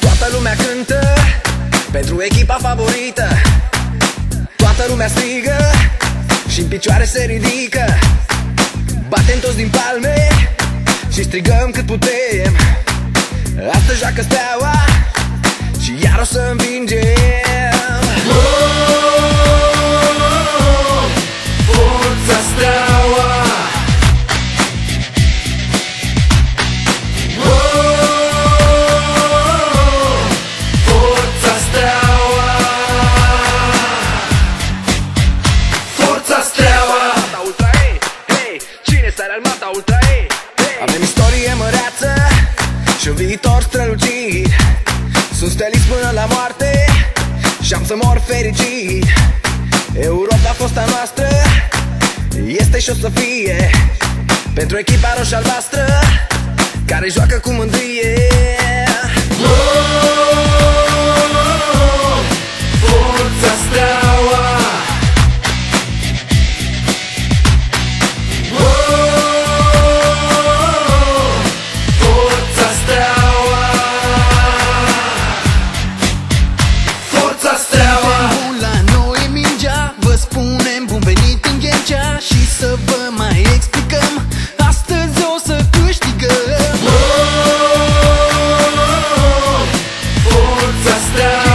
Toată lumea cântă Pentru echipa favorită. Toată lumea strigă și în picioare se ridică. Batem toți din palme Și strigăm cât putem. Astăzi joacă steaua Și iar o să învingem. Cine sare armata Ultra E. Hey. Avem istorie măreață Și un viitor strălucit. Sunt stelist până la moarte Și am să mor fericit. Europa a fost a noastră Este și o să fie. Pentru echipa roșie-albastră Care joacă cu mândrie. Oh, astral.